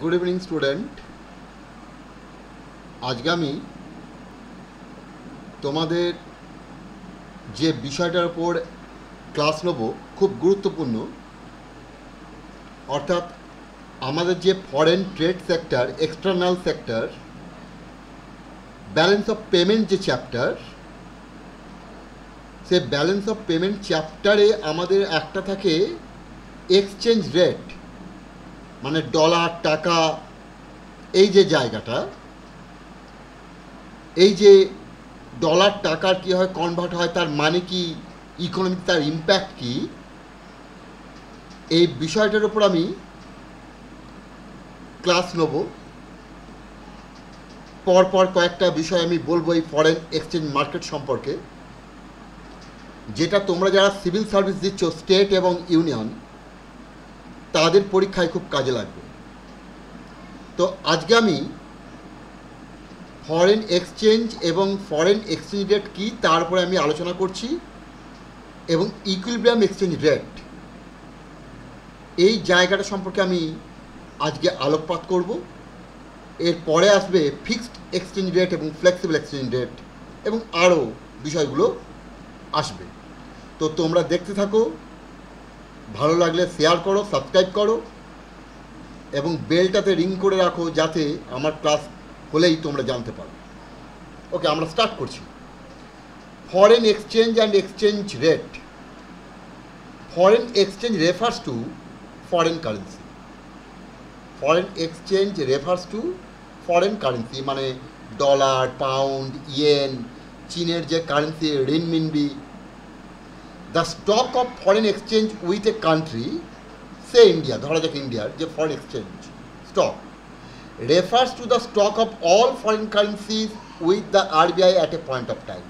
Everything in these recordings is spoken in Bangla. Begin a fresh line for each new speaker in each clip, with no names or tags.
গুড ইভিনিং স্টুডেন্ট আজকে আমি তোমাদের যে বিষয়টার উপর ক্লাস নেব, খুব গুরুত্বপূর্ণ। অর্থাৎ আমাদের যে foreign trade sector external sector balance of payment যে চ্যাপ্টার সে ব্যালেন্স অফ পেমেন্ট চ্যাপ্টারে আমাদের একটা থাকে এক্সচেঞ্জ রেট মানে ডলার টাকা, এই যে জায়গাটা, এই যে ডলার টাকার কী হয় কনভার্ট হয়, তার মানে কি ইকোনমিক তার ইম্প্যাক্ট কি, এই বিষয়টার উপর আমি ক্লাস নেব। পরপর কয়েকটা বিষয় আমি বলব এই ফরেন এক্সচেঞ্জ মার্কেট সম্পর্কে। যেটা তোমরা যারা সিভিল সার্ভিস দিচ্ছ স্টেট এবং ইউনিয়ন তাদের পরীক্ষায় খুব কাজে লাগবে। তো আজকে আমি ফরেন এক্সচেঞ্জ এবং ফরেন এক্সচেঞ্জ রেট কী তার উপরে আমি আলোচনা করছি এবং ইকুইলিব্রিয়াম এক্সচেঞ্জ রেট এই জায়গাটা সম্পর্কে আমি আজকে আলোকপাত করব। এর পরে আসবে ফিক্সড এক্সচেঞ্জ রেট এবং ফ্লেক্সিবল এক্সচেঞ্জ রেট এবং আরও বিষয়গুলো আসবে। তো তোমরা দেখতে থাকো। ভালো লাগলে শেয়ার করো সাবস্ক্রাইব করো, এবং বেলটাতে রিং করে রাখো যাতে আমার ক্লাস হলেই তোমরা জানতে পারো। ওকে আমরা স্টার্ট করছি। Foreign exchange and exchange rate foreign exchange refers to foreign currency foreign exchange refers to foreign currency মানে ডলার পাউন্ড ইয়েন চীনের যে currency renminbi the stock of foreign exchange with a country say India ধরা যাক ইন্ডিয়ার যে foreign exchange stock refers to the stock of all foreign currencies with the RBI at a point of time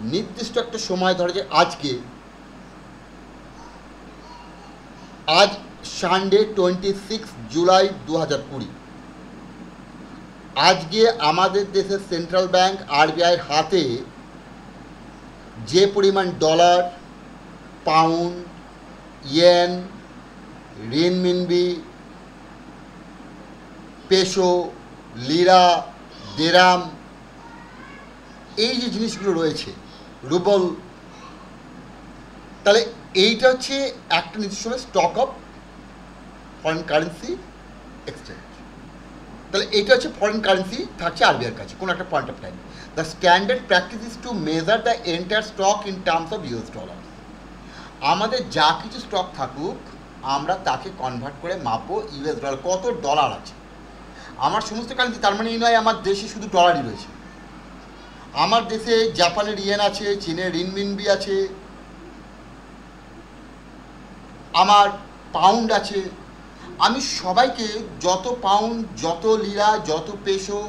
নির্দিষ্ট একটা সময়, ধরে যে আজকে, আজ সানডে টোয়েন্টি সিক্স জুলাই দু হাজার কুড়ি। আজকে আমাদের দেশের সেন্ট্রাল ব্যাংক আরবিআইয়ের হাতে যে পরিমাণ dollar pound yen renminbi peso lira dirham এই যে জিনিসগুলো রয়েছে রুবল তাহলে এইটা হচ্ছে একটা নির্দিষ্ট stock of foreign currency exchange তাহলে এইটা হচ্ছে ফরেন কারেন্সি থাকছে আরবিআর কাছে, কোনো একটা point of time the standard practice is to measure the entire stock in terms of US dollar আমাদের যা কিছু স্টক থাকুক, আমরা তাকে কনভার্ট করে মাপবো ইউএস ডলার কত ডলার আছে? আমার সমস্ত কারেন্সি তার মানে এই নয় আমার দেশে শুধু ডলারই রয়েছে। আমার দেশে জাপানের ইয়েন আছে, চীনের রিনমিনবি আছে, আমার পাউন্ড আছে। আমি সবাইকে যত পাউন্ড যত লিরা যত পেশো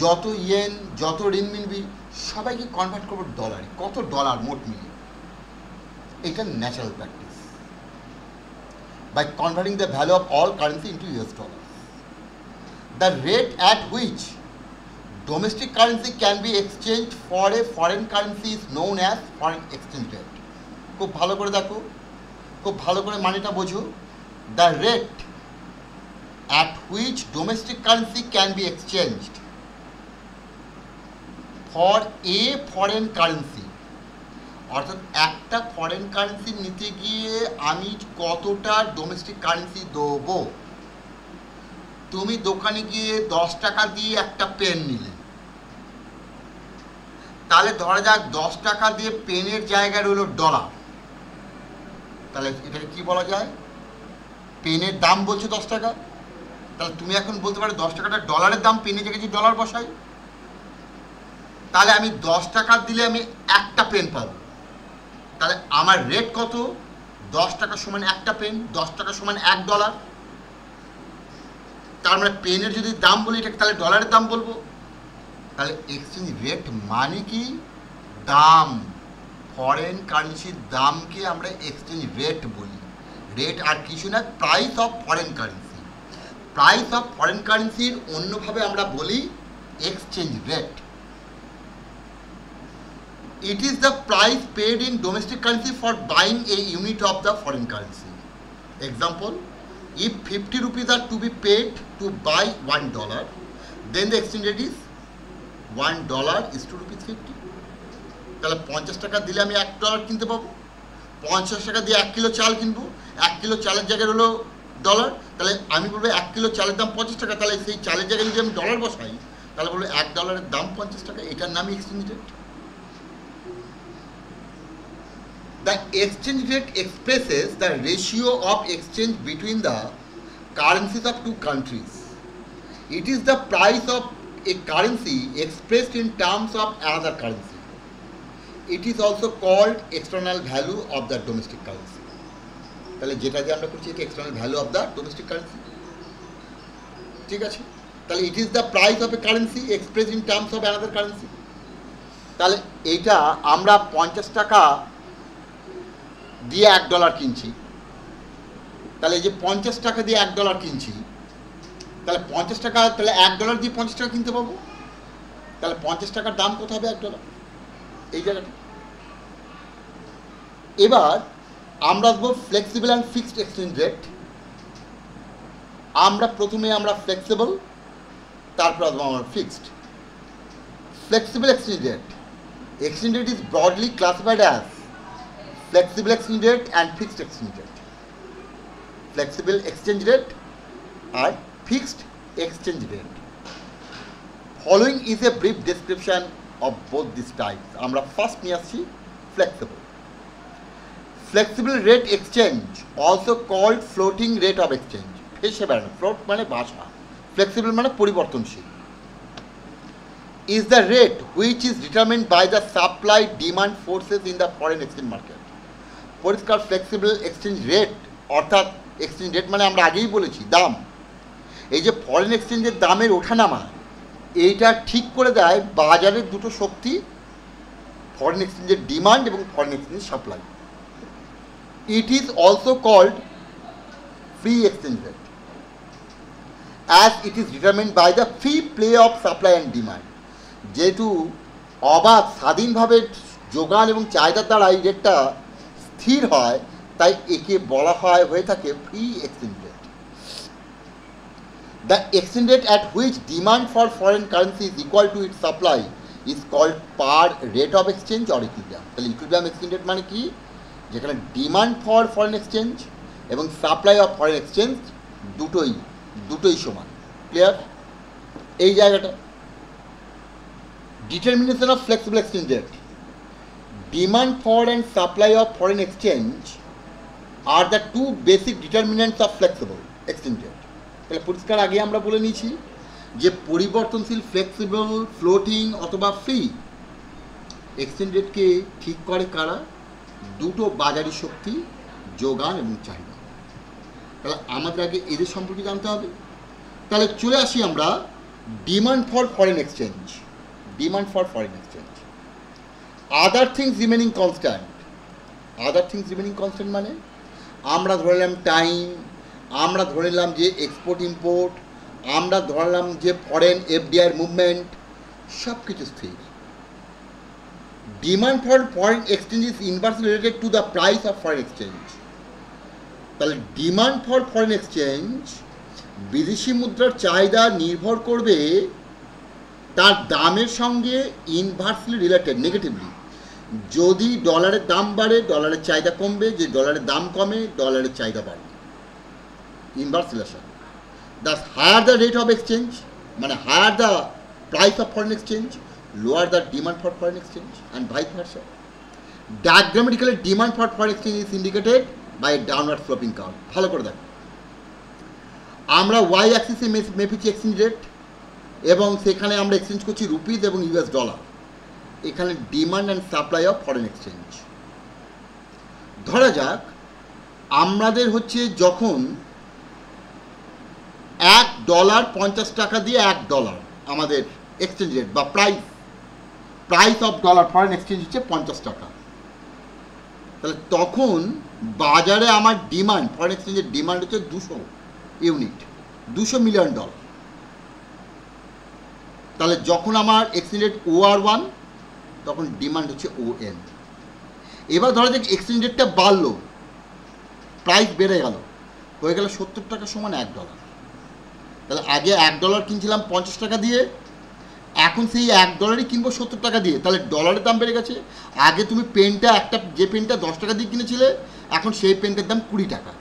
যত ইয়েন যত রিনমিনবি সবাইকে কনভার্ট করব ডলারে কত ডলার মোট মিলিয়ে? এটা natural practice by converting the value of all currency into US dollar the rate at which domestic currency can be exchanged for a foreign currency is known as foreign exchange rate. খুব ভালো করে দেখো। খুব ভালো করে মানেটা বোঝো। The rate at which domestic currency can be exchanged for a foreign currency অর্থাৎ একটা ফরেন কারেন্সি নিতে গিয়ে আমি কতটা ডোমেস্টিক কারেন্সি দেবো? তুমি দোকানে গিয়ে দশ টাকা দিয়ে একটা পেন নিলে। তাহলে ধরা যাক দশ টাকা দিয়ে পেনের জায়গায় রইল ডলার তাহলে এটাকে কি বলা যায়? পেনের দাম বলছে দশ টাকা। তাহলে তুমি এখন বলতে পারো দশ টাকাটা ডলারের দাম পেনের জায়গায় যে ডলার বসাই। তাহলে আমি দশ টাকা দিলে আমি একটা পেন পাবো। তাহলে আমার রেট কত? দশ টাকা সমান একটা পেন দশ টাকা সমান এক ডলার তার মানে পেনের যদি দাম বলি এটাকে তাহলে ডলারের দাম বলব। তাহলে এক্সচেঞ্জ রেট মানে কি? দাম। ফরেন কারেন্সির দামকে আমরা এক্সচেঞ্জ রেট বলি। রেট আর কিছু না price of foreign currency price of foreign কারেন্সির অন্যভাবে আমরা বলি exchange rate it is the price paid in domestic currency for buying a unit of the foreign currency. Example, if 50 rupees are to be paid to buy one dollar then the exchange rate is one dollar is to rupees 50 তাহলে পঞ্চাশ টাকা দিলে আমি এক ডলার কিনতে পাবো পঞ্চাশ টাকা দিয়ে এক কিলো চাল কিনবো এক কিলো চালের জায়গায় হলো ডলার তাহলে আমি বলব এক কিলো চালের দাম পঞ্চাশ টাকা তাহলে সেই চালের জায়গায় যদি আমি ডলার বসাই তাহলে বলব এক ডলারের দাম পঞ্চাশ টাকা এটার নামই exchange rate The exchange rate expresses the ratio of exchange between the currencies of two countries. It is the price of a currency expressed in terms of another currency. It is also called external value of the domestic currency. তাহলে যেটা দিয়ে আমরা করছি এটা external value of the domestic currency ঠিক আছে তাহলে it is the price of a currency express in terms of another currency তাহলে এইটা আমরা পঞ্চাশ টাকা দিয়ে এক ডলার কিনছি। তাহলে এই যে পঞ্চাশ টাকা দিয়ে এক ডলার কিনছি, তাহলে পঞ্চাশ টাকা, তাহলে এক ডলার দিয়ে পঞ্চাশ টাকা কিনতে পাবো তাহলে পঞ্চাশ টাকার দাম কত হবে এক ডলার এই জায়গাটা। এবার আমরা আসব flexible and fixed exchange rate আমরা প্রথমে আমরা ফ্লেক্সিবল তারপর আসব আমরা fixed flexible exchange rate exchange rate is broadly classified as flexible exchange rate and fixed exchange rate. Flexible exchange rate and fixed exchange rate. Following is a brief description of both these types. আমরা ফার্স্ট নিয়ে আসছি flexible. Flexible rate exchange also called floating rate of exchange. ফেসে বেড়ানো ফ্লোট মানে ভাষা ফ্লেক্সিবল মানে পরিবর্তনশীল is the rate which is determined by the supply demand forces in the foreign exchange market. পরিষ্কার ফ্লেক্সিবল এক্সচেঞ্জ রেট অর্থাৎ এক্সচেঞ্জ রেট মানে আমরা আগেই বলেছি, দাম। এই যে ফরেন এক্সচেঞ্জের দামের ওঠানামা, এইটা ঠিক করে দেয় বাজারের দুটো শক্তি ফরেন এক্সচেঞ্জের ডিমান্ড এবং ফরেন এক্সচেঞ্জের supply it is also called free exchange rate as it is determine by the free play of supply and demand যেহেতু অবাধ, স্বাধীনভাবে যোগান এবং চাহিদার দ্বারা এই রেটটা স্থির হয়, তাই একে বলা হয়, হয়ে থাকে free exchange rate the exchange rate at which demand for foreign currency is equal to it supply is called par rate of exchange or equilibrium তাহলে ইকুইলিব্রিয়াম এক্সচেঞ্জ রেট মানে কি? যেখানে ডিমান্ড ফর ফরেন এক্সচেঞ্জ এবং সাপ্লাই অফ ফরেন এক্সচেঞ্জ দুটোই দুটোই সমান। ক্লিয়ার এই জায়গাটা। Determination of flexible exchange rate. Demand for and supply of foreign exchange are the two basic determinants of flexible exchange rate. তাহলে পরিষ্কার আগে আমরা বলে নিয়েছি যে পরিবর্তনশীল ফ্লেক্সিবল ফ্লোটিং অথবা ফ্রি এক্সচেঞ্জ রেটকে ঠিক করে কারা দুটো বাজারি শক্তি, যোগান এবং চাহিদা তাহলে আমাদের আগে এদের সম্পর্কে জানতে হবে তাহলে চলে আসি আমরা demand for foreign exchange demand for foreign exchange. Other things remaining constant. Other things remaining constant মানে আমরা ধরে নিলাম টাইম আমরা ধরে নিলাম যে এক্সপোর্ট ইম্পোর্ট আমরা ধরলাম যে ফরেন এফডিআর মুভমেন্ট সব কিছু স্থির demand for foreign exchange is inversely related to the price of foreign exchange তাহলে ডিমান্ড ফর ফরেন এক্সচেঞ্জ বিদেশি মুদ্রার চাহিদা নির্ভর করবে তার দামের সঙ্গে ইনভার্সলি রিলেটেড নেগেটিভলি যদি ডলারের দাম বাড়ে ডলারের চাহিদা কমবে। যে ডলারের দাম কমে ডলারের চাহিদা বাড়বে। Inverse relation the higher the rate of exchange মানে higher the price of foreign exchange lower the demand for foreign exchange and vice versa diagrammatically demand for foreign exchange is indicated by downward sloping curve ভালো করে দেখো। আমরা ওয়াই অ্যাক্সিসে মেপেছি এক্সচেঞ্জ রেট এবং সেখানে আমরা এক্সচেঞ্জ করছি রুপিস এবং ইউএস ডলার এখানে demand and supply of foreign exchange ধরা যাক, আমাদের হচ্ছে যখন এক ডলার পঞ্চাশ টাকা দিয়ে এক ডলার আমাদের এক্সচেঞ্জ রেট বা price price of dollar foreign exchange হচ্ছে পঞ্চাশ টাকা। তাহলে তখন বাজারে আমার ডিমান্ড ফরেন এক্সচেঞ্জের ডিমান্ড হচ্ছে দুশো ইউনিট দুশো মিলিয়ন ডলার তাহলে যখন আমার exchange rate O R one তখন ডিমান্ড হচ্ছে ও এন এবার ধরা যাক এক্সচেঞ্জ রেটটা বাড়লো প্রাইস বেড়ে গেল, হয়ে গেল সত্তর টাকা সমান এক ডলার তাহলে আগে এক ডলার কিনছিলাম পঞ্চাশ টাকা দিয়ে, এখন সেই এক ডলারই কিনবো সত্তর টাকা দিয়ে। তাহলে ডলারের দাম বেড়ে গেছে। আগে তুমি পেনটা একটা যে পেনটা দশ টাকা দিয়ে কিনেছিলে, এখন সেই পেনটার দাম কুড়ি টাকা।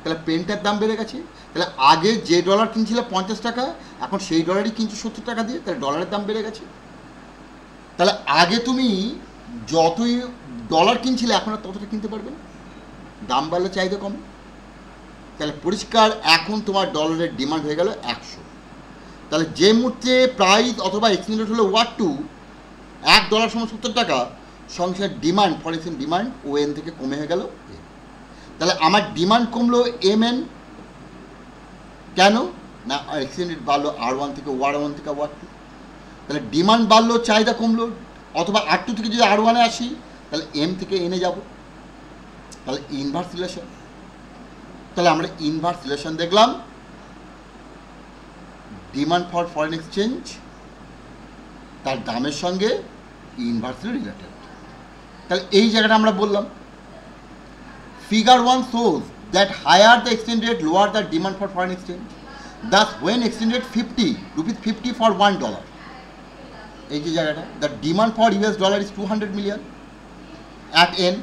তাহলে পেনটার দাম বেড়ে গেছে, তাহলে আগে যে ডলার কিনছিলে পঞ্চাশ টাকা, এখন সেই ডলারই কিনছো সত্তর টাকা দিয়ে, তাহলে ডলারের দাম বেড়ে গেছে। তাহলে আগে তুমি যতই ডলার কিনছিলে, এখন আর ততটা কিনতে পারবে না। দাম বাড়লে চাহিদা কম। তাহলে পরিষ্কার, এখন তোমার ডলারের ডিমান্ড হয়ে গেল একশো। তাহলে যে মুহূর্তে প্রাইস অথবা এক্সচেঞ্জ রেট হলো ওয়ার টু, এক ডলার সময় সত্তর টাকা সংসার demand for demand O N থেকে কমে হয়ে গেল। তাহলে আমার ডিমান্ড কমলো এম এন কেন? না এক্সচেঞ্জ রেট বাড়লো আর ওয়ান থেকে ওয়ার ওয়ান থেকে ওয়ার টু তাহলে ডিমান্ড বাড়লো, চাহিদা কমলো, অথবা আর টু থেকে যদি আর ওয়ানে আসি, তাহলে এম থেকে এনে যাব। তাহলে ইনভার্স রিলেশন তাহলে আমরা ইনভার্স রিলেশন দেখলাম। ডিমান্ড ফর ফরেন এক্সচেঞ্জ তার দামের সঙ্গে ইনভার্সলি রিলেটেড তাহলে এই জায়গাটা আমরা বললাম। Figure one shows that higher the exchange rate lower the demand for foreign exchange thus when exchange rate fifty rupees fifty for one dollar এই যে জায়গাটা dollar is two hundred million at n.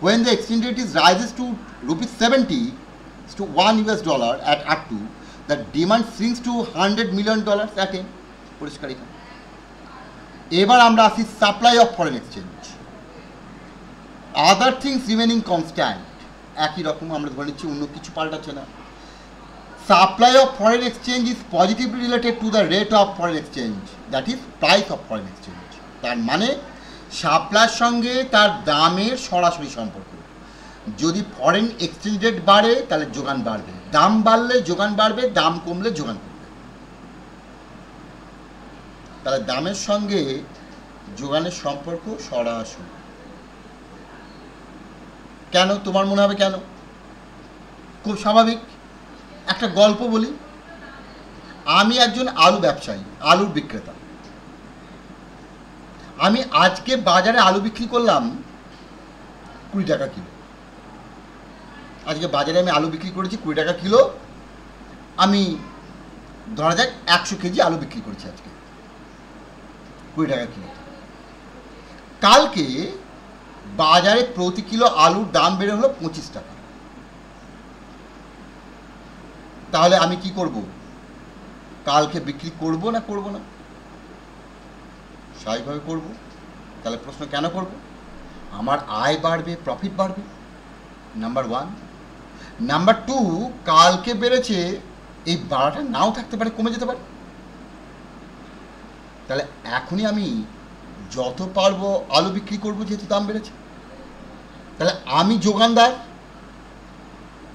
When the exchange rate is rises to rupees 70 to 1 US dollar at R2 the demand shrinks to 100 million dollars at n. এবার আমরা আসি supply of foreign exchange other things remaining constant একই রকম আমরা ধরে নিচ্ছি, অন্য কিছু পাল্টাচ্ছে না। Supply of foreign exchange is positively related to the rate of foreign exchange that is price of foreign exchange তার মানে সাপ্লাইয়ের সঙ্গে তার দামের সরাসরি সম্পর্ক। যদি ফরেন এক্সচেঞ্জ রেট বাড়ে, তাহলে যোগান বাড়বে। দাম বাড়লে যোগান বাড়বে, দাম কমলে যোগান কমবে। তাহলে দামের সঙ্গে যোগানের সম্পর্ক সরাসরি। কেন, তোমার মনে হবে কেন? খুব স্বাভাবিক। একটা গল্প বলি। আমি একজন আলু ব্যবসায়ী, আলুর বিক্রেতা। আমি আজকে বাজারে আলু বিক্রি করলাম কুড়ি টাকা কিলো। আজকে বাজারে আমি আলু বিক্রি করেছি কুড়ি টাকা কিলো। আমি ধরা যাক একশো কেজি আলু বিক্রি করেছি আজকে। কুড়ি টাকা কিলো। কালকে বাজারে প্রতি কিলো আলুর দাম বেড়ে হলো পঁচিশ টাকা। তাহলে আমি কি করব? কালকে বিক্রি করব না করব না? স্বাভাবিকভাবে করব। তাহলে প্রশ্ন কেন করব? আমার আয় বাড়বে প্রফিট বাড়বে নাম্বার ওয়ান নাম্বার টু কালকে বেড়েছে, এই বাড়াটা নাও থাকতে পারে, কমে যেতে পারে। তাহলে এখনই আমি যত পারব আলু বিক্রি করব যেহেতু দাম বেড়েছে। তাহলে আমি যোগানদার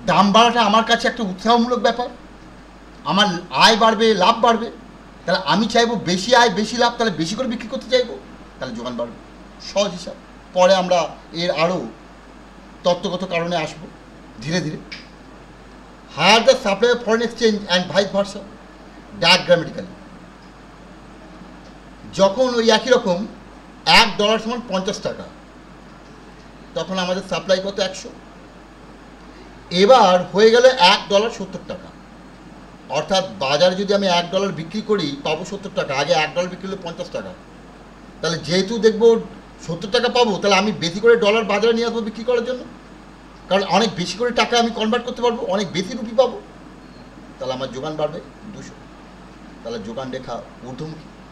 দাম বাড়াটা আমার কাছে একটা উৎসাহমূলক ব্যাপার। আমার আয় বাড়বে, লাভ বাড়বে। তাহলে আমি চাইব বেশি আয়, বেশি লাভ, তাহলে বেশি করে বিক্রি করতে চাইব। তাহলে যোগান বাড়বে। সহজ হিসাব। পরে আমরা এর আরও তত্ত্বগত কারণে আসব ধীরে ধীরে। Higher the supply of foreign exchange and vice versa diagrammatically যখন ওই একই রকম এক ডলার সমান পঞ্চাশ টাকা। তখন আমাদের সাপ্লাই কত? একশো। এবার হয়ে গেলে এক ডলার সত্তর টাকা। অর্থাৎ বাজারে যদি আমি এক ডলার বিক্রি করি, পাবো সত্তর টাকা। আগে এক ডলার বিক্রি হলে পঞ্চাশ টাকা। তাহলে যেহেতু দেখব সত্তর টাকা পাবো, তাহলে আমি বেশি করে ডলার বাজারে নিয়ে আসব বিক্রি করার জন্য। কারণ অনেক বেশি করে টাকা আমি কনভার্ট করতে পারব, অনেক বেশি রুপি পাবো। তাহলে আমার যোগান বাড়বে দুশো। তাহলে যোগান রেখা ঊর্ধ্বমুখী।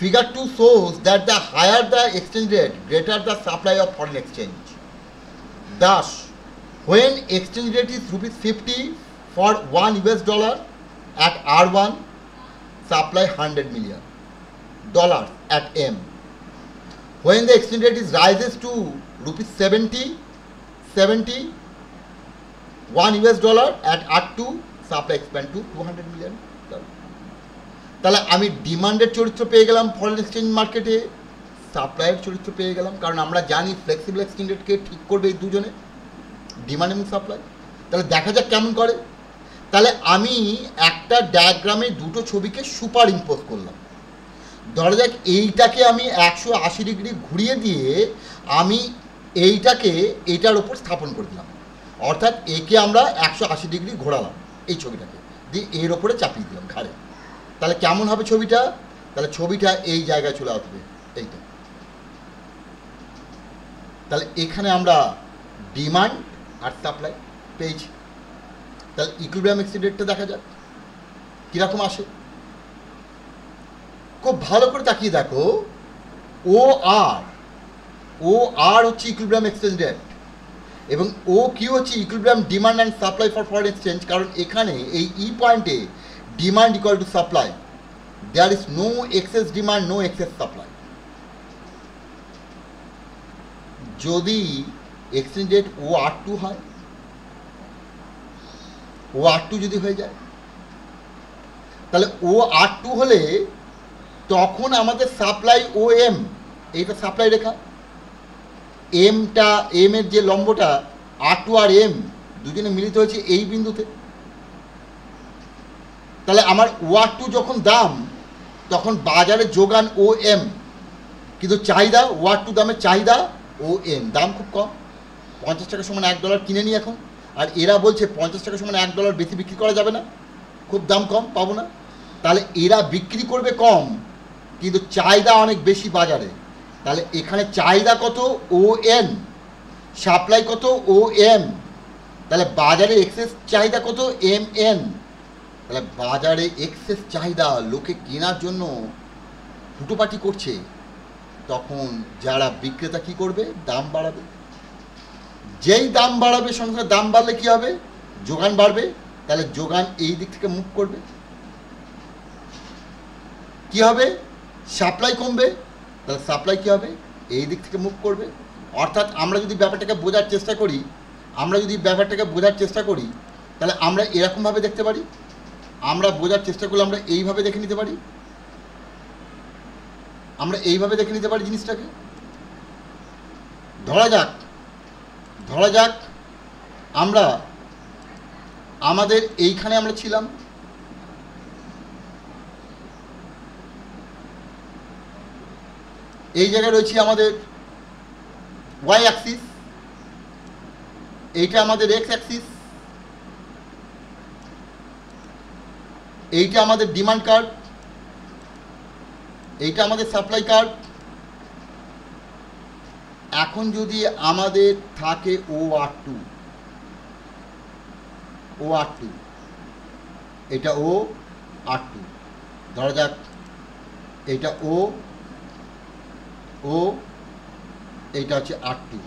Figure two shows that the higher the exchange rate greater the supply of foreign exchange thus when exchange rate is rupees 50 for 1 US dollar at R1 supply 100 million dollars at M when the exchange rate is rises to rupees 70 70 1 US dollar at R2 supply expand to 200 million তাহলে আমি ডিমান্ডের চরিত্র পেয়ে গেলাম ফরেন এক্সচেঞ্জ মার্কেটে সাপ্লাইয়ের চরিত্র পেয়ে গেলাম, কারণ আমরা জানি ফ্লেক্সিবল এক্সচেঞ্জ রেটকে ঠিক করবে এই দুজনে ডিমান্ড এবং সাপ্লাই তাহলে দেখা যাক কেমন করে। তাহলে আমি একটা ডায়াগ্রামে দুটো ছবিকে সুপার ইম্পোজ করলাম। ধরা যাক এইটাকে আমি একশো আশি ডিগ্রি ঘুরিয়ে দিয়ে আমি এইটাকে এটার ওপর স্থাপন করে দিলাম। অর্থাৎ একে আমরা একশো আশি ডিগ্রি ঘোরালাম এই ছবিটাকে। দিয়ে এর ওপরে চাপিয়ে দিলাম ঘাড়ে। তাহলে কেমন হবে ছবিটা? তাহলে ছবিটা এই জায়গায় চলে আসবে। এই তো তাহলে এখানে আমরা ডিমান্ড আর সাপ্লাই পেয়েছি। তাহলে ইকুইব্রাম এক্সিডেন্টটা দেখা যাক। কীরকম আসে? খুব ভালো করে তাকিয়ে দেখো। ও আর ও আর হচ্ছে ইকুইব্রাম এক্সচেঞ্জ এবং ও কিউ হচ্ছে equilibrium demand and supply for foreign exchange কারণ এখানে এই ই পয়েন্টে demand equal to supply there is no excess demand no excess supply যদি exchange rate O R two হয় ও আর টু যদি হয়ে যায়, তাহলে ও আর টু হলে তখন আমাদের সাপ্লাই ও এম এইটা সাপ্লাই রেখা এমটা এম এর যে লম্বটা আর টু আর এম দুজনে মিলিত হয়েছে এই বিন্দুতে। তাহলে আমার ওয়ার টু যখন দাম, তখন বাজারে যোগান ও এম কিন্তু চাহিদা ওয়ার টু দামের চাহিদা ও এম দাম খুব কম। পঞ্চাশ টাকা সমান এক ডলার কিনে নিই এখন। আর এরা বলছে পঞ্চাশ টাকা সমান এক ডলার বেশি বিক্রি করা যাবে না। খুব দাম কম, পাবো না। তাহলে এরা বিক্রি করবে কম, কিন্তু চাহিদা অনেক বেশি বাজারে। তাহলে এখানে চাহিদা কত? ও এন সাপ্লাই কত? ও এম তাহলে বাজারে এক্সেস চাহিদা কত? এম এন তাহলে বাজারে এক্সেস চাহিদা লোকে কেনার জন্য হুটোপাটি করছে, তখন যারা বিক্রেতা কি করবে? দাম বাড়াবে। যেই দাম বাড়াবে, সঙ্গে দাম বাড়লে কি হবে? যোগান বাড়বে। তাহলে যোগান এই দিক থেকে মুখ করবে। কি হবে? সাপ্লাই কমবে। তাহলে সাপ্লাই কী হবে? এই দিক থেকে মুখ করবে। অর্থাৎ আমরা যদি ব্যাপারটাকে বোঝার চেষ্টা করি, আমরা যদি ব্যাপারটাকে বোঝার চেষ্টা করি, তাহলে আমরা এরকমভাবে দেখতে পারি। আমরা বোঝার চেষ্টা করলে আমরা এইভাবে দেখে নিতে পারি? আমরা এইভাবে দেখে নিতে পারি জিনিসটাকে? ধরা যাক ধরা যাক আমরা, আমাদের এইখানে আমরা ছিলাম। এই জায়গায় রয়েছে আমাদের ওয়াই অ্যাক্সিস এইটা আমাদের এক্স অ্যাক্সিস এইটা আমাদের ডিমান্ড কার্ড এইটা আমাদের সাপ্লাই কার্ড এখন যদি আমাদের থাকে ও আর টু ও আর টু এটা ও আর টু ধরা যাক, এটা ও ও এইটা হচ্ছে আর টু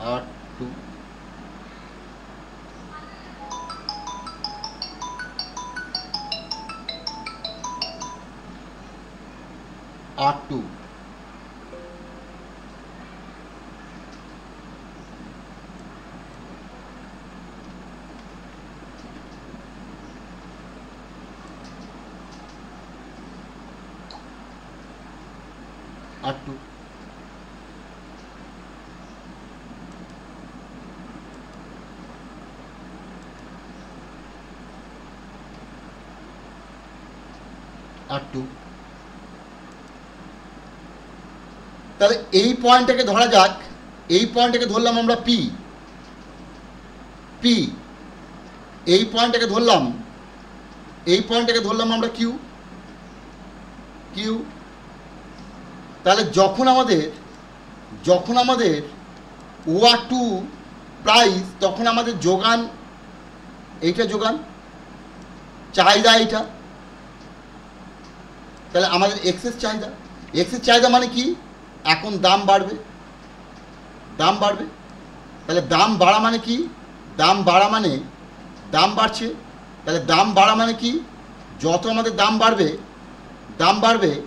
আর R2. R2. R2. তাহলে এই পয়েন্টটাকে ধরা যাক, এই পয়েন্টটাকে ধরলাম আমরা পি পি এই পয়েন্টটাকে ধরলাম, এই পয়েন্টটাকে ধরলাম আমরা কিউ কিউ তাহলে যখন আমাদের যখন আমাদের ওয়ার টু প্রাইস তখন আমাদের যোগান, এইটা যোগান, চাহিদা এইটা, তাহলে আমাদের এক্সেস চাহিদা এক্সেস চাহিদা মানে কি? এখন দাম বাড়বে। দাম বাড়বে। তাহলে দাম বাড়া মানে কি? দাম বাড়া মানে দাম বাড়ছে। তাহলে দাম বাড়া মানে কি? যত আমাদের দাম বাড়বে দাম বাড়বে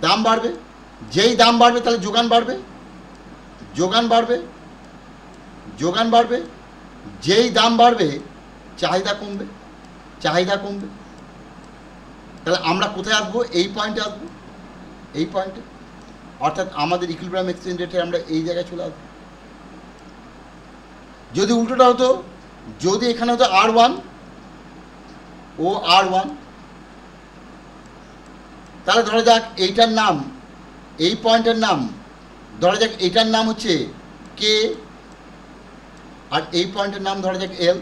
দাম বাড়বে। যেই দাম বাড়বে, তাহলে যোগান বাড়বে। যোগান বাড়বে যোগান বাড়বে। যেই দাম বাড়বে, চাহিদা কমবে চাহিদা কমবে। তাহলে আমরা কোথায় আসব? এই পয়েন্টে আসব। এই পয়েন্টে অর্থাৎ আমাদের ইকুইলিব্রিয়াম এক্সচেঞ্জ রেটে আমরা এই জায়গায় চলে আসব। যদি উল্টোটা হতো, যদি এখানে হতো আর ওয়ান ও আর ওয়ান তাহলে ধরা যাক এইটার নাম, এই পয়েন্টের নাম, ধরা যাক এইটার নাম হচ্ছে কে আর এই পয়েন্টের নাম ধরা যাক এল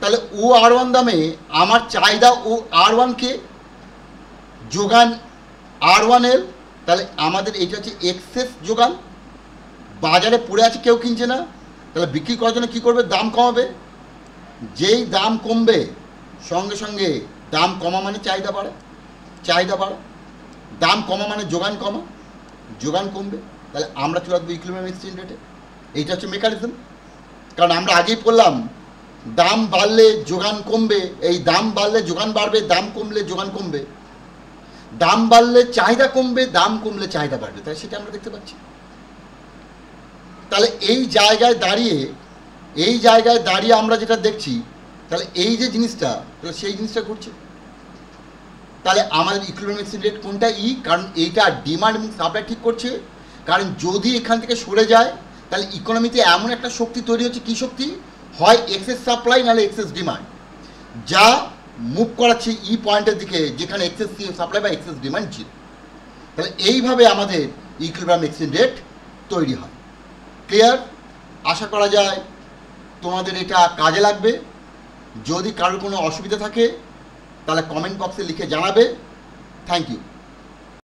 তাহলে ও আর ওয়ান দামে আমার চাহিদা ও আর ওয়ানকে যোগান আর ওয়ান এল তাহলে আমাদের এটা হচ্ছে এক্সেস যোগান। বাজারে পড়ে আছে, কেউ কিনছে না। তাহলে বিক্রি করার জন্য কী করবে? দাম কমাবে। যেই দাম কমবে, সঙ্গে সঙ্গে দাম কমা মানে চাহিদা বাড়ে। চাহিদা বাড়ে। দাম কমা মানে যোগান কমা। যোগান কমবে। তাহলে আমরা চলে আসব ইকুইলিব্রিয়াম এক্সচেঞ্জ রেটে এইটা হচ্ছে মেকানিজম কারণ আমরা আগেই বললাম, দাম বাড়লে যোগান কমবে। এই দাম বাড়লে যোগান বাড়বে, দাম কমলে যোগান কমবে। দাম বাড়লে চাহিদা কমবে, দাম কমলে চাহিদা বাড়বে। তাই সেটা আমরা দেখতে পাচ্ছি। তাহলে এই জায়গায় দাঁড়িয়ে, এই জায়গায় দাঁড়িয়ে আমরা যেটা দেখছি, তাহলে এই যে জিনিসটা, তাহলে সেই জিনিসটা ঘটছে। তাহলে আমাদের ইকোনমিক রেট কোনটা ই? কারণ এইটা ডিমান্ড এবং সাপ্লাই ঠিক করছে। কারণ যদি এখান থেকে সরে যায়, তাহলে ইকোনমিতে এমন একটা শক্তি তৈরি হচ্ছে, কী শক্তি? হয় এক্সেস সাপ্লাই নাহলে এক্সেস ডিমান্ড যা মুভ করাচ্ছি ই পয়েন্টের দিকে, যেখানে এক্সেস সাপ্লাই বা এক্সেস ডিমান্ড ছিল তাহলে এইভাবে আমাদের ইকুইব্রাম এক্সচেঞ্জ রেট তৈরি হয়। ক্লিয়ার আশা করা যায় তোমাদের এটা কাজে লাগবে। যদি কারোর কোনো অসুবিধা থাকে, তাহলে কমেন্ট বক্সে লিখে জানাবে। Thank you